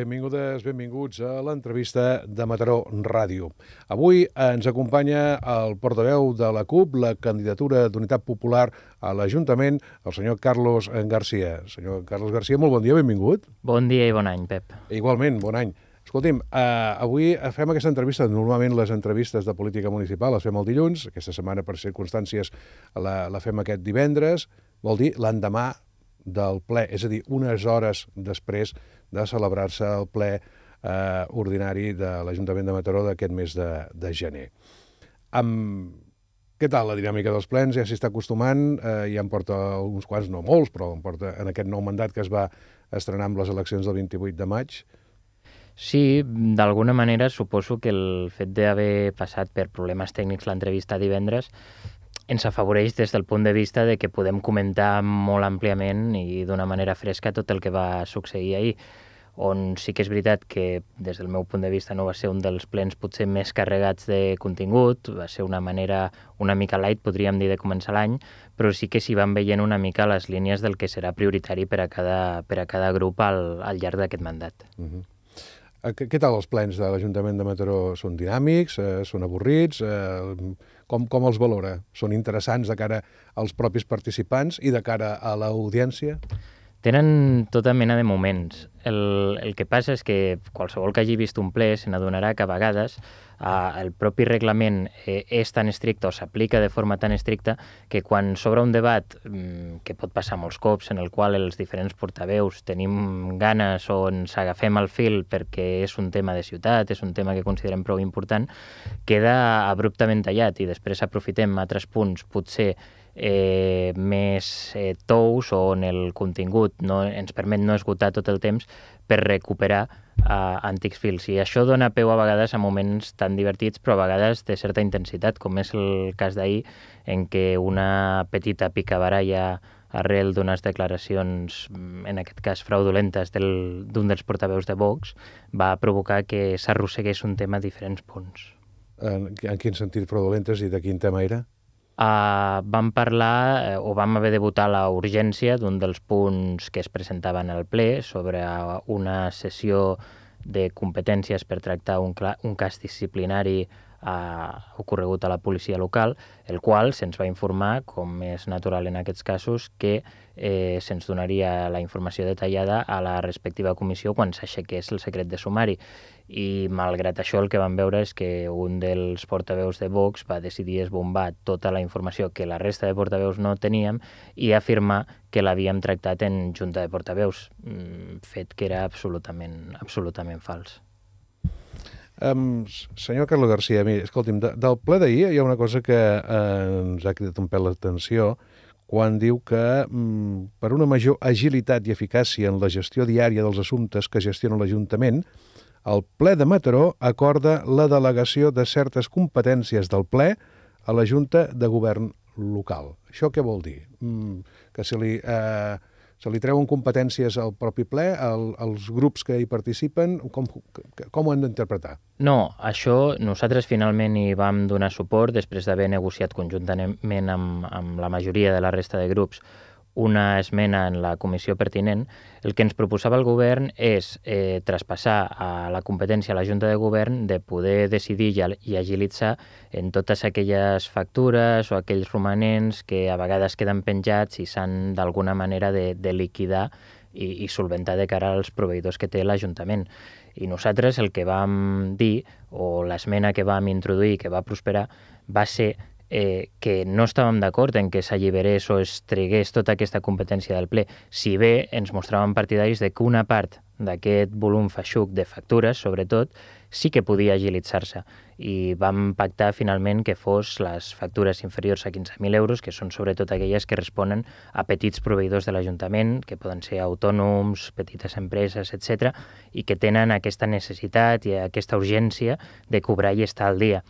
Benvingudes, benvinguts a l'entrevista de Mataró Ràdio. Avui ens acompanya el portaveu de la CUP, la candidatura d'Unitat Popular a l'Ajuntament, el senyor Carlos Garcia. Senyor Carlos Garcia, molt bon dia, benvingut. Bon dia i bon any, Pep. Igualment, bon any. Escolti'm, eh, avui fem aquesta entrevista, normalment les entrevistes de política municipal les fem el dilluns, aquesta setmana per circumstàncies la, la fem aquest divendres, vol dir l'endemà del ple, és a dir, unes hores després de celebrar-se el ple eh, ordinari de l'Ajuntament de Mataró d'aquest mes de, de gener. Amb... Què tal la dinàmica dels plens? Ja s'hi està acostumant, eh, ja em porta uns quants, no molts, però em porta en aquest nou mandat que es va estrenar amb les eleccions del 28 de maig. Sí, d'alguna manera suposo que el fet d'haver passat per problemes tècnics l'entrevista divendres ens afavoreix des del punt de vista de que podem comentar molt àmpliament i d'una manera fresca tot el que va succeir ahir on sí que és veritat que des del meu punt de vista no va ser un dels plens potser més carregats de contingut, va ser una manera una mica light, podríem dir, de començar l'any, però sí que s'hi van veient una mica les línies del que serà prioritari per a cada, per a cada grup al, al llarg d'aquest mandat. Uh -huh. Què, què tal els plens de l'Ajuntament de Mataró? Són dinàmics? Eh, són avorrits? Eh, com, com els valora? Són interessants de cara als propis participants i de cara a l'audiència? Tenen tota mena de moments. El, el que passa és que qualsevol que hagi vist un ple se n'adonarà que a vegades eh, el propi reglament eh, és tan estricte o s'aplica de forma tan estricta que quan s'obre un debat, mm, que pot passar molts cops, en el qual els diferents portaveus tenim ganes o ens agafem al fil perquè és un tema de ciutat, és un tema que considerem prou important, queda abruptament tallat i després aprofitem altres punts potser eh, més eh, tous on el contingut no, ens permet no esgotar tot el temps per recuperar eh, antics fils. I això dona peu a vegades a moments tan divertits, però a vegades de certa intensitat, com és el cas d'ahir, en què una petita picabaralla arrel d'unes declaracions, en aquest cas fraudulentes, d'un dels portaveus de Vox, va provocar que s'arrossegués un tema a diferents punts. En, en quin sentit fraudulentes i de quin tema era? Uh, vam parlar eh, o vam haver de votar la urgència d'un dels punts que es presentaven al ple sobre una sessió de competències per tractar un, un cas disciplinari uh, ocorregut a la policia local, el qual se'ns va informar, com és natural en aquests casos, que eh, se'ns donaria la informació detallada a la respectiva comissió quan s'aixequés el secret de sumari i malgrat això el que vam veure és que un dels portaveus de Vox va decidir esbombar tota la informació que la resta de portaveus no teníem i afirmar que l'havíem tractat en junta de portaveus, mm, fet que era absolutament, absolutament fals. Um, senyor Carlos García, mira, escolti'm, de, del ple d'ahir hi ha una cosa que eh, ens ha cridat un pèl l'atenció quan diu que mm, per una major agilitat i eficàcia en la gestió diària dels assumptes que gestiona l'Ajuntament, el ple de Mataró acorda la delegació de certes competències del ple a la Junta de Govern local. Això què vol dir? Mm, que se li, eh, se li treuen competències al propi ple, al, als grups que hi participen? Com, com ho han d'interpretar? No, això nosaltres finalment hi vam donar suport després d'haver negociat conjuntament amb, amb la majoria de la resta de grups una esmena en la comissió pertinent, el que ens proposava el govern és eh, traspassar a la competència a la Junta de Govern de poder decidir i agilitzar en totes aquelles factures o aquells romanents que a vegades queden penjats i s'han d'alguna manera de, de liquidar i, i solventar de cara als proveïdors que té l'Ajuntament. I nosaltres el que vam dir, o l'esmena que vam introduir, que va prosperar, va ser eh, que no estàvem d'acord en que s'alliberés o es tregués tota aquesta competència del ple, si bé ens mostràvem partidaris de que una part d'aquest volum feixuc de factures, sobretot, sí que podia agilitzar-se i vam pactar finalment que fos les factures inferiors a 15.000 euros, que són sobretot aquelles que responen a petits proveïdors de l'Ajuntament, que poden ser autònoms, petites empreses, etc, i que tenen aquesta necessitat i aquesta urgència de cobrar i estar al dia.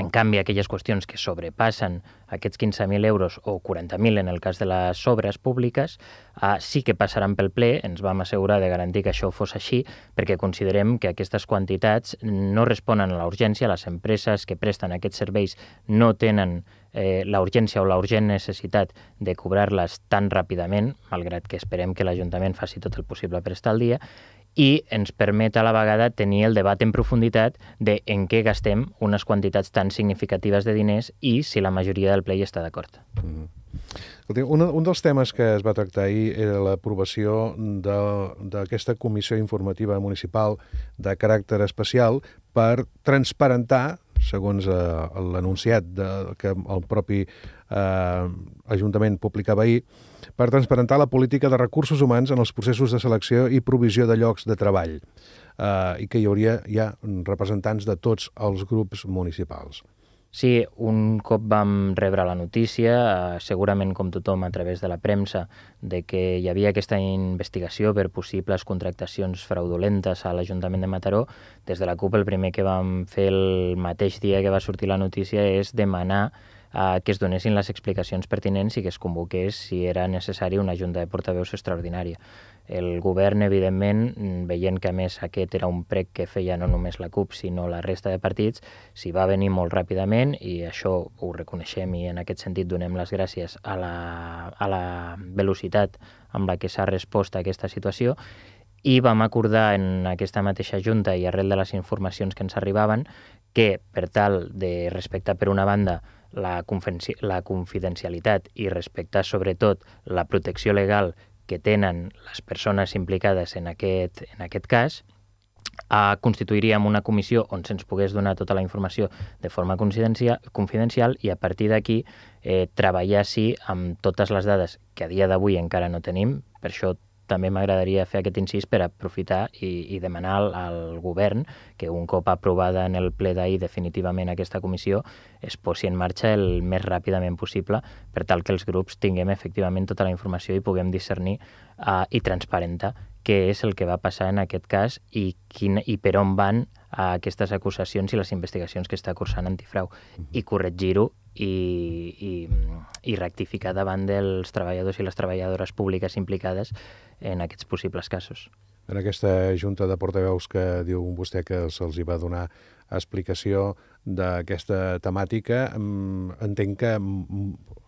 En canvi, aquelles qüestions que sobrepassen aquests 15.000 euros o 40.000 en el cas de les obres públiques eh, sí que passaran pel ple, ens vam assegurar de garantir que això fos així, perquè considerem que aquestes quantitats no responen a la urgència, les empreses que presten aquests serveis no tenen eh, la urgència o la urgent necessitat de cobrar-les tan ràpidament, malgrat que esperem que l'Ajuntament faci tot el possible per estar al dia, i ens permet a la vegada tenir el debat en profunditat de en què gastem unes quantitats tan significatives de diners i si la majoria del ple hi està d'acord. Mm -hmm. Un, un dels temes que es va tractar ahir era l'aprovació d'aquesta comissió informativa municipal de caràcter especial per transparentar segons eh, l'anunciat que el propi eh, Ajuntament publicava ahir, per transparentar la política de recursos humans en els processos de selecció i provisió de llocs de treball eh, i que hi hauria ja representants de tots els grups municipals. Sí, un cop vam rebre la notícia, eh, segurament com tothom a través de la premsa, de que hi havia aquesta investigació per possibles contractacions fraudulentes a l'Ajuntament de Mataró, des de la CUP el primer que vam fer el mateix dia que va sortir la notícia és demanar eh, que es donessin les explicacions pertinents i que es convoqués si era necessari una junta de portaveus extraordinària. El govern, evidentment, veient que a més aquest era un prec que feia no només la CUP, sinó la resta de partits, s'hi va venir molt ràpidament i això ho reconeixem i en aquest sentit donem les gràcies a la, a la velocitat amb la que s'ha respost a aquesta situació. I vam acordar en aquesta mateixa junta i arrel de les informacions que ens arribaven que per tal de respectar per una banda la, la confidencialitat i respectar sobretot la protecció legal que tenen les persones implicades en aquest, en aquest cas, eh, constituiríem una comissió on se'ns pogués donar tota la informació de forma confidencial i a partir d'aquí eh, treballar sí amb totes les dades que a dia d'avui encara no tenim, per això també m'agradaria fer aquest incís per aprofitar i, i demanar al, al govern que un cop aprovada en el ple d'ahir definitivament aquesta comissió es posi en marxa el més ràpidament possible per tal que els grups tinguem efectivament tota la informació i puguem discernir uh, i transparentar què és el que va passar en aquest cas i, quin, i per on van a aquestes acusacions i les investigacions que està cursant Antifrau i corregir-ho i, i, i rectificar davant dels treballadors i les treballadores públiques implicades en aquests possibles casos. En aquesta junta de portaveus que diu vostè que se'ls hi va donar explicació d'aquesta temàtica, entenc que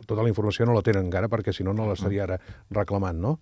tota la informació no la tenen encara perquè si no no l'estaria ara reclamant, no?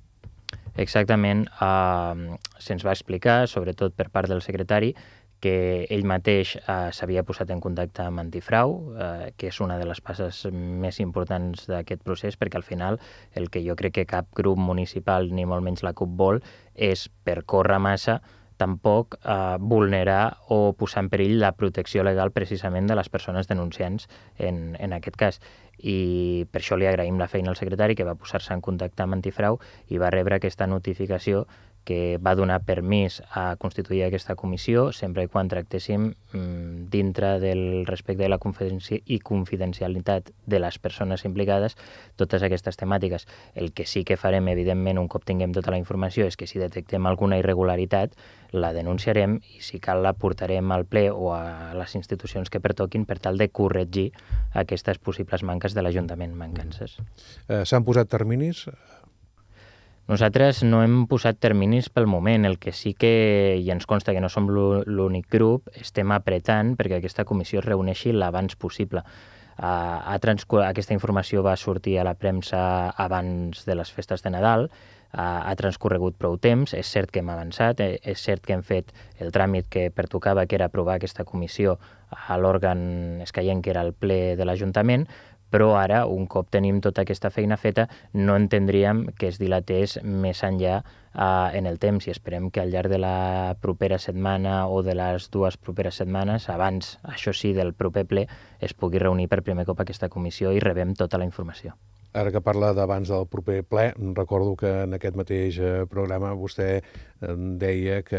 Exactament. Uh, Se'ns va explicar, sobretot per part del secretari, que ell mateix eh, s'havia posat en contacte amb Antifrau, eh, que és una de les passes més importants d'aquest procés, perquè al final el que jo crec que cap grup municipal, ni molt menys la CUP vol, és per córrer massa tampoc eh, vulnerar o posar en perill la protecció legal precisament de les persones denunciants en, en aquest cas. I per això li agraïm la feina al secretari que va posar-se en contacte amb Antifrau i va rebre aquesta notificació que va donar permís a constituir aquesta comissió sempre i quan tractéssim mm, dintre del respecte de la confidenci i confidencialitat de les persones implicades totes aquestes temàtiques. El que sí que farem, evidentment, un cop tinguem tota la informació, és que si detectem alguna irregularitat, la denunciarem i si cal la portarem al ple o a les institucions que pertoquin per tal de corregir aquestes possibles manques de l'Ajuntament, mancances. Eh, S'han posat terminis? Nosaltres no hem posat terminis pel moment, el que sí que, i ens consta que no som l'únic grup, estem apretant perquè aquesta comissió es reuneixi l'abans possible. Uh, ha aquesta informació va sortir a la premsa abans de les festes de Nadal, uh, ha transcorregut prou temps, és cert que hem avançat, eh, és cert que hem fet el tràmit que pertocava, que era aprovar aquesta comissió a l'òrgan escaient, que era el ple de l'Ajuntament, però ara, un cop tenim tota aquesta feina feta, no entendríem que es dilatés més enllà uh, en el temps i esperem que al llarg de la propera setmana o de les dues properes setmanes, abans, això sí, del proper ple, es pugui reunir per primer cop aquesta comissió i rebem tota la informació. Ara que parla d'abans del proper ple, recordo que en aquest mateix eh, programa vostè deia que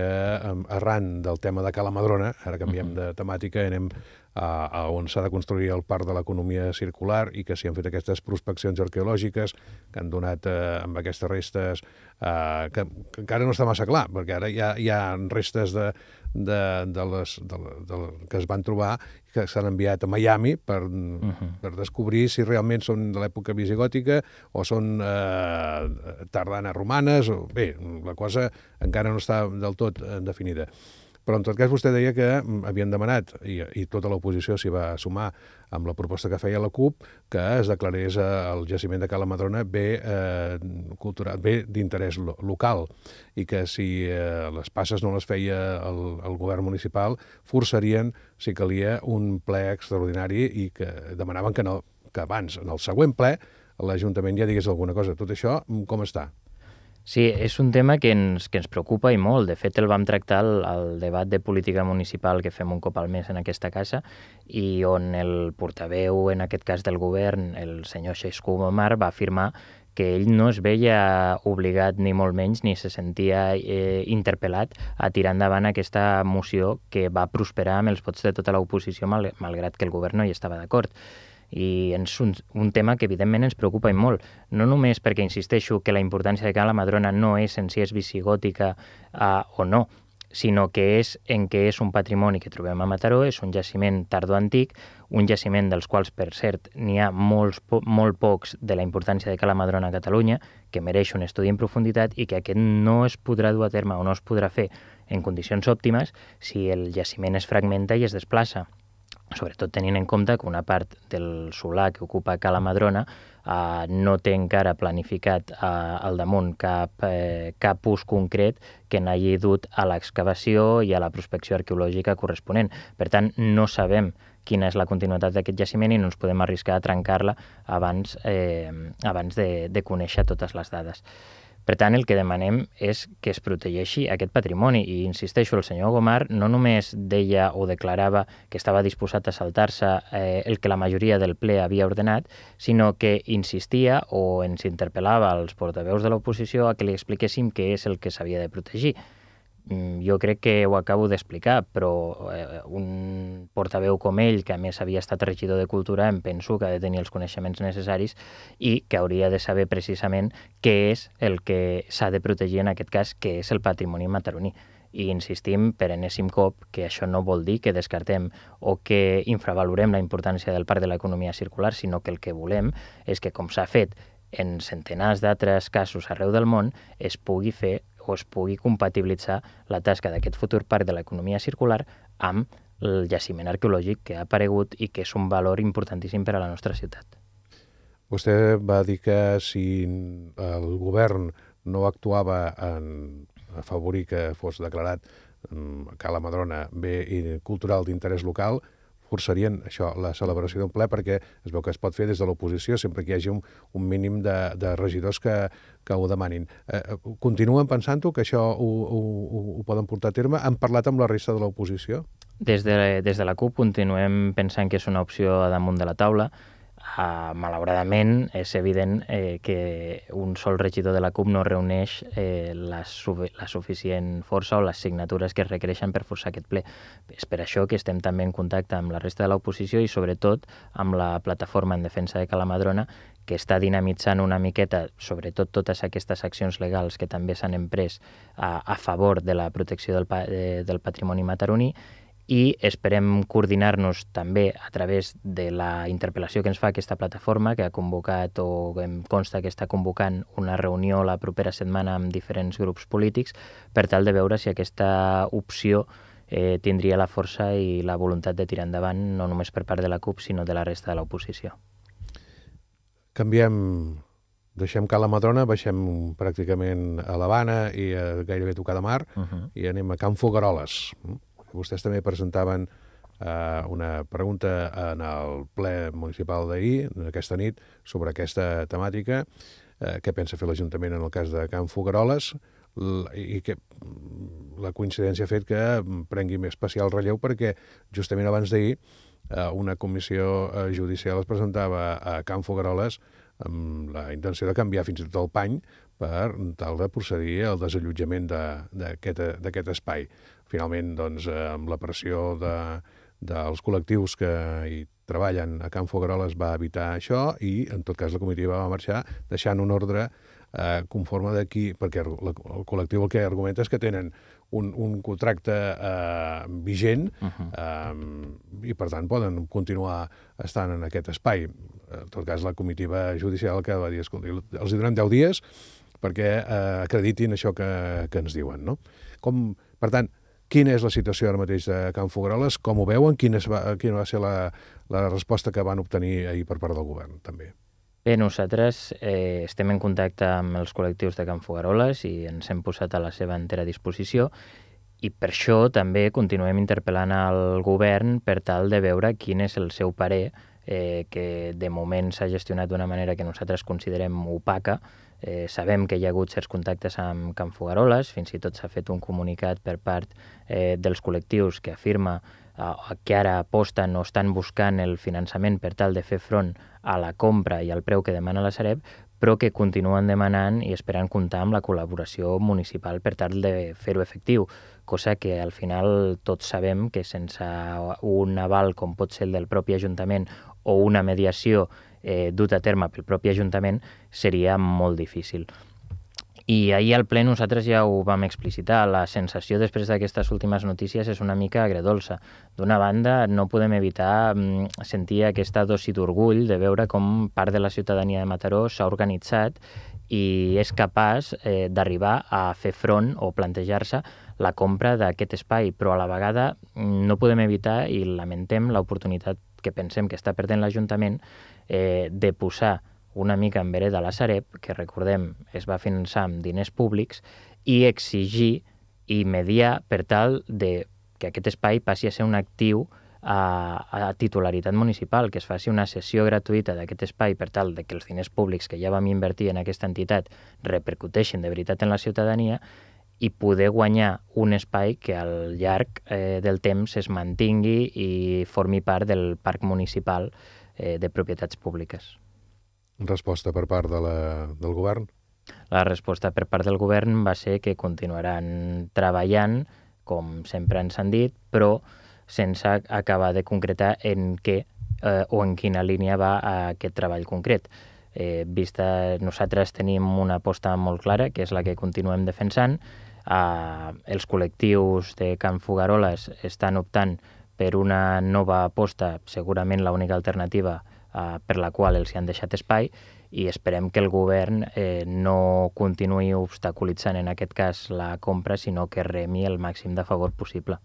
arran del tema de Calamadrona, ara canviem de temàtica, anem a, a on s'ha de construir el parc de l'economia circular i que s'hi han fet aquestes prospeccions arqueològiques que han donat eh, amb aquestes restes eh, que, que encara no està massa clar, perquè ara hi ha, hi ha restes de, de, de les, de, de, que es van trobar que s'han enviat a Miami per, uh -huh. per descobrir si realment són de l'època visigòtica o són eh, tardanes romanes. O, bé, la cosa encara no està del tot eh, definida. Però en tot cas vostè deia que mm, havien demanat, i, i tota l'oposició s'hi va sumar amb la proposta que feia la CUP, que es declarés eh, el jaciment de Cala Madrona bé, eh, cultural, bé d'interès lo local i que si eh, les passes no les feia el, el govern municipal, forçarien, si calia, un ple extraordinari i que demanaven que, no, que abans, en el següent ple, l'Ajuntament ja digués alguna cosa. Tot això, mm, com està? Sí, és un tema que ens, que ens preocupa i molt. De fet, el vam tractar al, al debat de política municipal que fem un cop al mes en aquesta casa i on el portaveu, en aquest cas del govern, el senyor Xescu Omar, va afirmar que ell no es veia obligat ni molt menys ni se sentia eh, interpel·lat a tirar endavant aquesta moció que va prosperar amb els vots de tota l'oposició mal, malgrat que el govern no hi estava d'acord i és un, un tema que evidentment ens preocupa i molt, no només perquè insisteixo que la importància de Cala Madrona no és en si és visigòtica uh, o no, sinó que és en què és un patrimoni que trobem a Mataró, és un jaciment tardoantic, un jaciment dels quals, per cert, n'hi ha molts, po molt pocs de la importància de Cala Madrona a Catalunya, que mereix un estudi en profunditat i que aquest no es podrà dur a terme o no es podrà fer en condicions òptimes si el jaciment es fragmenta i es desplaça sobretot tenint en compte que una part del solar que ocupa Cala Madrona eh, no té encara planificat eh, al damunt cap, eh, cap ús concret que n'hagi dut a l'excavació i a la prospecció arqueològica corresponent. Per tant, no sabem quina és la continuïtat d'aquest jaciment i no ens podem arriscar a trencar-la abans, eh, abans de, de conèixer totes les dades. Per tant, el que demanem és que es protegeixi aquest patrimoni i, insisteixo, el senyor Gomar no només deia o declarava que estava disposat a saltar-se eh, el que la majoria del ple havia ordenat, sinó que insistia o ens interpel·lava als portaveus de l'oposició a que li expliquéssim què és el que s'havia de protegir. Mm, jo crec que ho acabo d'explicar, però eh, un portaveu com ell, que a més havia estat regidor de Cultura, em penso que ha de tenir els coneixements necessaris i que hauria de saber precisament què és el que s'ha de protegir en aquest cas, que és el patrimoni mataroní. I insistim per enèsim cop que això no vol dir que descartem o que infravalorem la importància del parc de l'economia circular, sinó que el que volem és que, com s'ha fet en centenars d'altres casos arreu del món, es pugui fer o es pugui compatibilitzar la tasca d'aquest futur parc de l'economia circular amb el jaciment arqueològic que ha aparegut i que és un valor importantíssim per a la nostra ciutat. Vostè va dir que si el govern no actuava en afavorir que fos declarat mm, Cala Madrona bé cultural d'interès local, forçarien això, la celebració d'un ple, perquè es veu que es pot fer des de l'oposició, sempre que hi hagi un, un mínim de, de regidors que, que ho demanin. Eh, eh continuen pensant-ho, que això ho, ho, ho poden portar a terme? Han parlat amb la resta de l'oposició? Des de, des de la CUP continuem pensant que és una opció damunt de la taula. Uh, malauradament, és evident eh, que un sol regidor de la CUP no reuneix eh, la, su la suficient força o les signatures que es requereixen per forçar aquest ple. És per això que estem també en contacte amb la resta de l'oposició i sobretot amb la plataforma en defensa de Calamadrona que està dinamitzant una miqueta, sobretot totes aquestes accions legals que també s'han emprès a, a favor de la protecció del, pa, de, del patrimoni mataroní i esperem coordinar-nos també a través de la interpel·lació que ens fa aquesta plataforma, que ha convocat o em consta que està convocant una reunió la propera setmana amb diferents grups polítics per tal de veure si aquesta opció eh, tindria la força i la voluntat de tirar endavant no només per part de la CUP, sinó de la resta de l'oposició. Canviem deixem Cala Madrona, baixem pràcticament a l'Havana i a gairebé tocar de mar uh -huh. i anem a Can Fogaroles. Vostès també presentaven eh, una pregunta en el ple municipal d'ahir, aquesta nit, sobre aquesta temàtica, eh, què pensa fer l'Ajuntament en el cas de Can Fogaroles, i que mm, la coincidència ha fet que prengui més especial relleu perquè justament abans d'ahir eh, una comissió eh, judicial es presentava a Can Fogaroles amb la intenció de canviar fins i tot el pany per tal de procedir al desallotjament d'aquest de, espai. Finalment, doncs, eh, amb la pressió de, dels col·lectius que hi treballen a Can Fogarol es va evitar això i, en tot cas, la comitiva va marxar deixant un ordre eh, conforme d'aquí, perquè el, el col·lectiu el que argumenta és que tenen un, un contracte eh, vigent uh -huh. eh, i, per tant, poden continuar estant en aquest espai. En tot cas, la comitiva judicial que va dir, escolta, els hi donem 10 dies perquè eh, acreditin això que, que ens diuen, no? Com, per tant, Quina és la situació ara mateix de Can Fogaroles? Com ho veuen? Quina, va, quina va ser la, la resposta que van obtenir ahir per part del govern, també? Bé, nosaltres eh, estem en contacte amb els col·lectius de Can Fogaroles i ens hem posat a la seva entera disposició i per això també continuem interpel·lant al govern per tal de veure quin és el seu parer eh, que de moment s'ha gestionat d'una manera que nosaltres considerem opaca. Eh, sabem que hi ha hagut certs contactes amb Can Fogaroles, fins i tot s'ha fet un comunicat per part eh, dels col·lectius que afirma eh, que ara aposten o estan buscant el finançament per tal de fer front a la compra i al preu que demana la Sareb, però que continuen demanant i esperant comptar amb la col·laboració municipal per tal de fer-ho efectiu, cosa que al final tots sabem que sense un aval com pot ser el del propi Ajuntament o una mediació eh, dut a terme pel propi Ajuntament seria molt difícil. I ahir al ple nosaltres ja ho vam explicitar. La sensació després d'aquestes últimes notícies és una mica agredolça. D'una banda, no podem evitar mm, sentir aquesta dosi d'orgull de veure com part de la ciutadania de Mataró s'ha organitzat i és capaç eh, d'arribar a fer front o plantejar-se la compra d'aquest espai, però a la vegada mm, no podem evitar i lamentem l'oportunitat que pensem que està perdent l'Ajuntament eh, de posar una mica en vereda la Sareb, que recordem es va finançar amb diners públics, i exigir i mediar per tal de que aquest espai passi a ser un actiu a, a titularitat municipal, que es faci una sessió gratuïta d'aquest espai per tal de que els diners públics que ja vam invertir en aquesta entitat repercuteixin de veritat en la ciutadania i poder guanyar un espai que al llarg eh, del temps es mantingui i formi part del parc municipal eh, de propietats públiques. Resposta per part de la, del govern? La resposta per part del govern va ser que continuaran treballant, com sempre ens han dit, però sense acabar de concretar en què eh, o en quina línia va aquest treball concret. Eh, vista, nosaltres tenim una aposta molt clara, que és la que continuem defensant, Eh, els col·lectius de Can Fugaroles estan optant per una nova aposta, segurament l'única alternativa eh, per la qual els hi han deixat espai, i esperem que el govern eh, no continuï obstaculitzant en aquest cas la compra, sinó que remi el màxim de favor possible.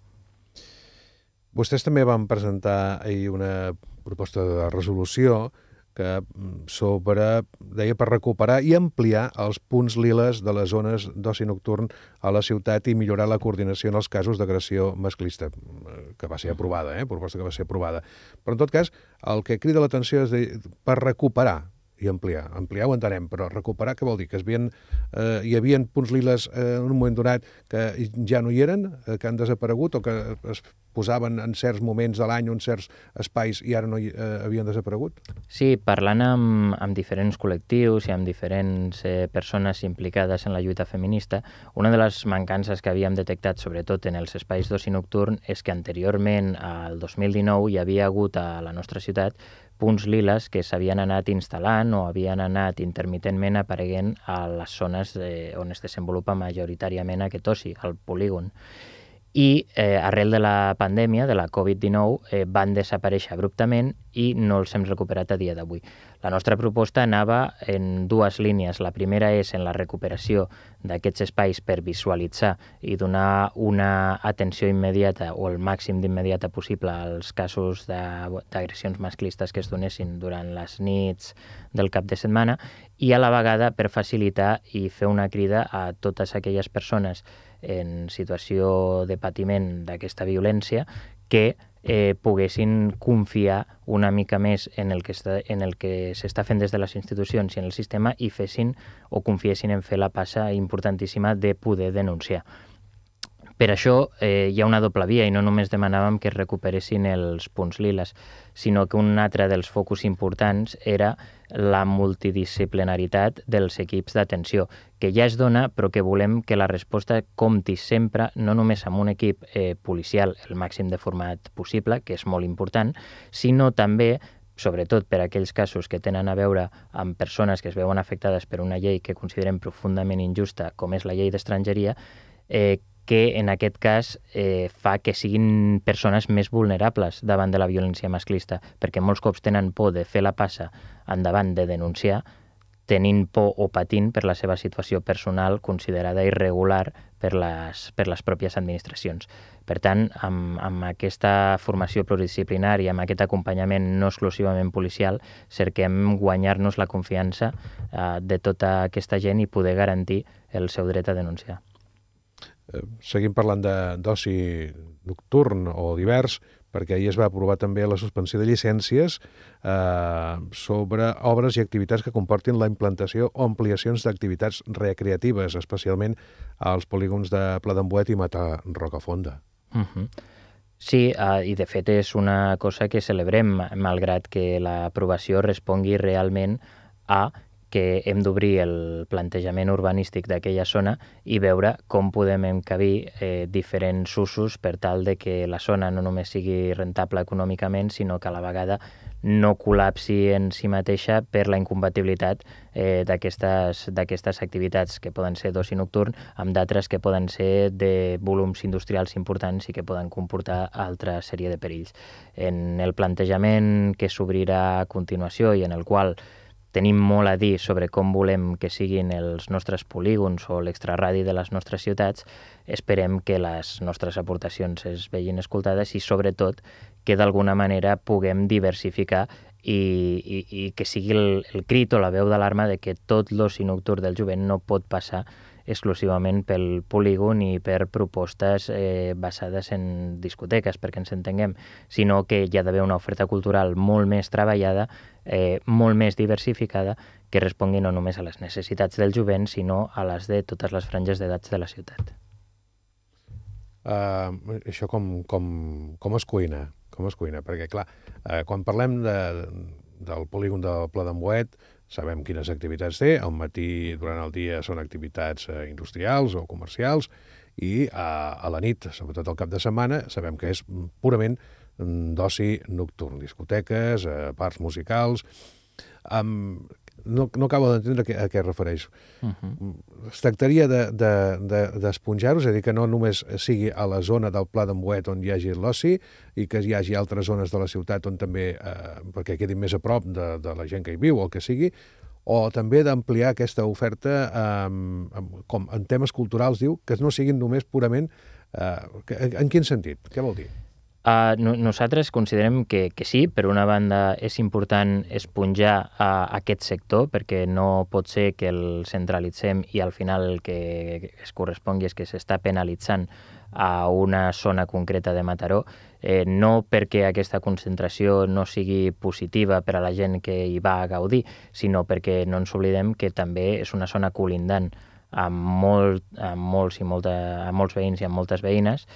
Vostès també van presentar ahir una proposta de resolució que mm, sobre, deia, per recuperar i ampliar els punts liles de les zones d'oci nocturn a la ciutat i millorar la coordinació en els casos d'agressió masclista, mm, que va ser aprovada, eh? proposta que va ser aprovada. Però, en tot cas, el que crida l'atenció és de, per recuperar i ampliar. Ampliar ho entenem, però recuperar què vol dir? Que es havien, eh, hi havia punts liles eh, en un moment donat que ja no hi eren, eh, que han desaparegut o que es posaven en certs moments de l'any en certs espais i ara no hi, eh, havien desaparegut? Sí, parlant amb, amb diferents col·lectius i amb diferents eh, persones implicades en la lluita feminista, una de les mancances que havíem detectat, sobretot en els espais d'oci nocturn, és que anteriorment, al 2019, hi havia hagut a la nostra ciutat punts liles que s'havien anat instal·lant o havien anat intermitentment apareguent a les zones de, on es desenvolupa majoritàriament aquest oci, al polígon i eh, arrel de la pandèmia, de la Covid-19, eh, van desaparèixer abruptament i no els hem recuperat a dia d'avui. La nostra proposta anava en dues línies. La primera és en la recuperació d'aquests espais per visualitzar i donar una atenció immediata o el màxim d'immediata possible als casos d'agressions masclistes que es donessin durant les nits del cap de setmana i a la vegada per facilitar i fer una crida a totes aquelles persones en situació de patiment d'aquesta violència que eh, poguessin confiar una mica més en el que està, en el que s'està fent des de les institucions i en el sistema i fessin o confiessin en fer la passa importantíssima de poder denunciar. Per això eh, hi ha una doble via i no només demanàvem que es recuperessin els punts liles, sinó que un altre dels focus importants era la multidisciplinaritat dels equips d'atenció, que ja es dona, però que volem que la resposta compti sempre no només amb un equip eh, policial el màxim de format possible, que és molt important, sinó també sobretot per aquells casos que tenen a veure amb persones que es veuen afectades per una llei que considerem profundament injusta, com és la llei d'estrangeria, eh, que en aquest cas eh, fa que siguin persones més vulnerables davant de la violència masclista, perquè molts cops tenen por de fer la passa endavant de denunciar, tenint por o patint per la seva situació personal considerada irregular per les, per les pròpies administracions. Per tant, amb, amb aquesta formació pluridisciplinària, amb aquest acompanyament no exclusivament policial, cerquem guanyar-nos la confiança eh, de tota aquesta gent i poder garantir el seu dret a denunciar. Eh, seguim parlant d'oci nocturn o divers, perquè ahir es va aprovar també la suspensió de llicències eh, sobre obres i activitats que comportin la implantació o ampliacions d'activitats recreatives, especialment als polígons de Pla d'Embuet i Mata Rocafonda. Uh. -huh. Sí, uh, i de fet és una cosa que celebrem, malgrat que l'aprovació respongui realment a que hem d'obrir el plantejament urbanístic d'aquella zona i veure com podem encabir eh, diferents usos per tal de que la zona no només sigui rentable econòmicament, sinó que a la vegada no col·lapsi en si mateixa per la incompatibilitat eh, d'aquestes activitats que poden ser d'oci nocturn amb d'altres que poden ser de volums industrials importants i que poden comportar altra sèrie de perills. En el plantejament que s'obrirà a continuació i en el qual tenim molt a dir sobre com volem que siguin els nostres polígons o l'extraradi de les nostres ciutats, esperem que les nostres aportacions es vegin escoltades i, sobretot, que d'alguna manera puguem diversificar i, i, i que sigui el, el crit o la veu d'alarma de que tot l'oci nocturn del jovent no pot passar exclusivament pel polígon i per propostes eh, basades en discoteques, perquè ens entenguem, sinó que hi ha d'haver una oferta cultural molt més treballada, eh, molt més diversificada, que respongui no només a les necessitats del jovent, sinó a les de totes les franges d'edats de la ciutat. Uh, això com, com, com es cuina? Com es cuina? Perquè, clar, uh, quan parlem de, del polígon del Pla d'Embuet, sabem quines activitats té, al matí, durant el dia, són activitats eh, industrials o comercials, i a, a la nit, sobretot al cap de setmana, sabem que és purament mm, d'oci nocturn, discoteques, eh, parts musicals... Um, no, no acabo d'entendre a, a què es refereix. Uh -huh. Es tractaria d'esponjar-ho, de, de, és a dir, que no només sigui a la zona del Pla d'Embuet on hi hagi l'oci i que hi hagi altres zones de la ciutat on també, eh, perquè quedin més a prop de, de la gent que hi viu o el que sigui, o també d'ampliar aquesta oferta eh, com en temes culturals, diu, que no siguin només purament... Eh, en quin sentit? Què vol dir? Uh, no, nosaltres considerem que, que sí, per una banda és important esponjar a aquest sector perquè no pot ser que el centralitzem i al final el que es correspongui és que s'està penalitzant a una zona concreta de Mataró, eh, no perquè aquesta concentració no sigui positiva per a la gent que hi va a gaudir, sinó perquè no ens oblidem que també és una zona colindant amb, molt, amb molts i molta, amb molts veïns i amb moltes veïnes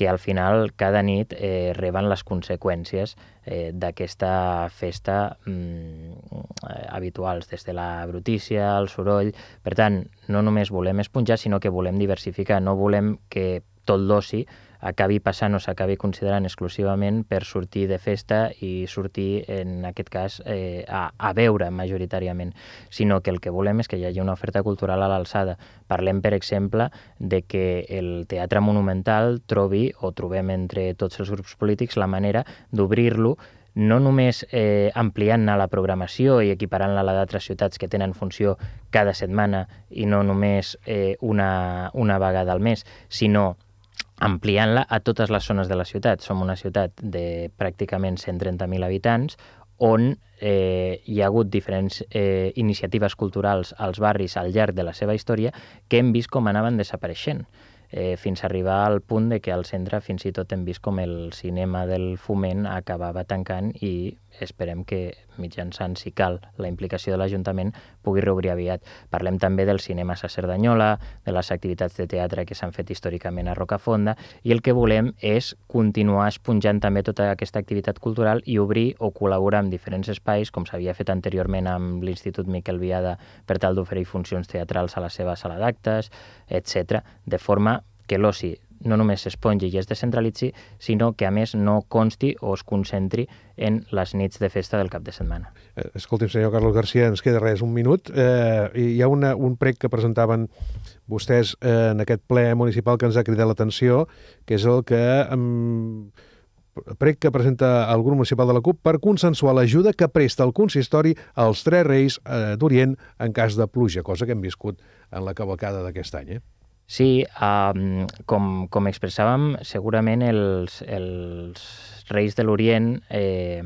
que al final cada nit eh, reben les conseqüències eh, d'aquesta festa mm, eh, habituals, des de la brutícia, el soroll... Per tant, no només volem esponjar, sinó que volem diversificar, no volem que tot l'oci acabi passant o s'acabi considerant exclusivament per sortir de festa i sortir, en aquest cas, eh, a, a veure majoritàriament, sinó que el que volem és que hi hagi una oferta cultural a l'alçada. Parlem, per exemple, de que el teatre monumental trobi, o trobem entre tots els grups polítics, la manera d'obrir-lo no només eh, ampliant-ne la programació i equiparant-la a la d'altres ciutats que tenen funció cada setmana i no només eh, una, una vegada al mes, sinó ampliant-la a totes les zones de la ciutat. Som una ciutat de pràcticament 130.000 habitants on eh, hi ha hagut diferents eh, iniciatives culturals als barris al llarg de la seva història que hem vist com anaven desapareixent eh, fins a arribar al punt de que al centre fins i tot hem vist com el cinema del foment acabava tancant i esperem que mitjançant, si cal, la implicació de l'Ajuntament pugui reobrir aviat. Parlem també del cinema a Cerdanyola, de les activitats de teatre que s'han fet històricament a Rocafonda, i el que volem és continuar esponjant també tota aquesta activitat cultural i obrir o col·laborar amb diferents espais, com s'havia fet anteriorment amb l'Institut Miquel Viada per tal d'oferir funcions teatrals a la seva sala d'actes, etc, de forma que l'oci no només s'espongi i es descentralitzi, sinó que a més no consti o es concentri en les nits de festa del cap de setmana. Eh, escolti'm, senyor Carlos García, ens queda res, un minut. Eh, hi ha una, un prec que presentaven vostès eh, en aquest ple municipal que ens ha cridat l'atenció, que és el que... Eh, prec que presenta el grup municipal de la CUP per consensuar l'ajuda que presta el consistori als tres reis eh, d'Orient en cas de pluja, cosa que hem viscut en la cavalcada d'aquest any. Eh? Sí, um, com, com expressàvem, segurament els, els reis de l'Orient eh,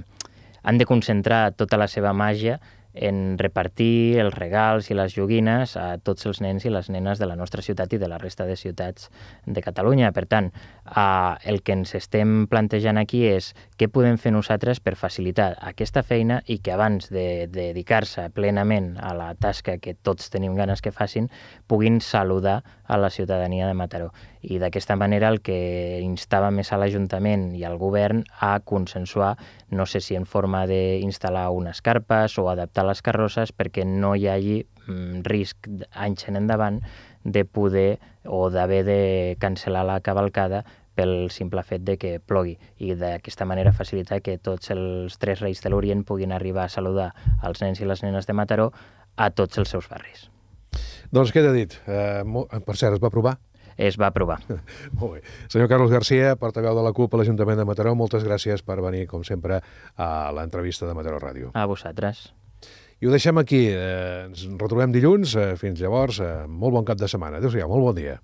han de concentrar tota la seva màgia en repartir els regals i les joguines a tots els nens i les nenes de la nostra ciutat i de la resta de ciutats de Catalunya. Per tant, eh, el que ens estem plantejant aquí és què podem fer nosaltres per facilitar aquesta feina i que abans de, de dedicar-se plenament a la tasca que tots tenim ganes que facin, puguin saludar a la ciutadania de Mataró. I d'aquesta manera el que instava més a l'Ajuntament i al govern a consensuar, no sé si en forma d'instal·lar unes carpes o adaptar les carrosses perquè no hi hagi mm, risc anys en endavant de poder o d'haver de cancel·lar la cavalcada pel simple fet de que plogui i d'aquesta manera facilitar que tots els tres reis de l'Orient puguin arribar a saludar els nens i les nenes de Mataró a tots els seus barris. Doncs queda dit. Uh, per cert, es va aprovar? Es va aprovar. Molt bé. Senyor Carlos García, portaveu de la CUP a l'Ajuntament de Mataró, moltes gràcies per venir, com sempre, a l'entrevista de Mataró Ràdio. A vosaltres. I ho deixem aquí. Eh, ens retrobem dilluns. Eh, fins llavors, eh, molt bon cap de setmana. Adéu-siau, molt bon dia.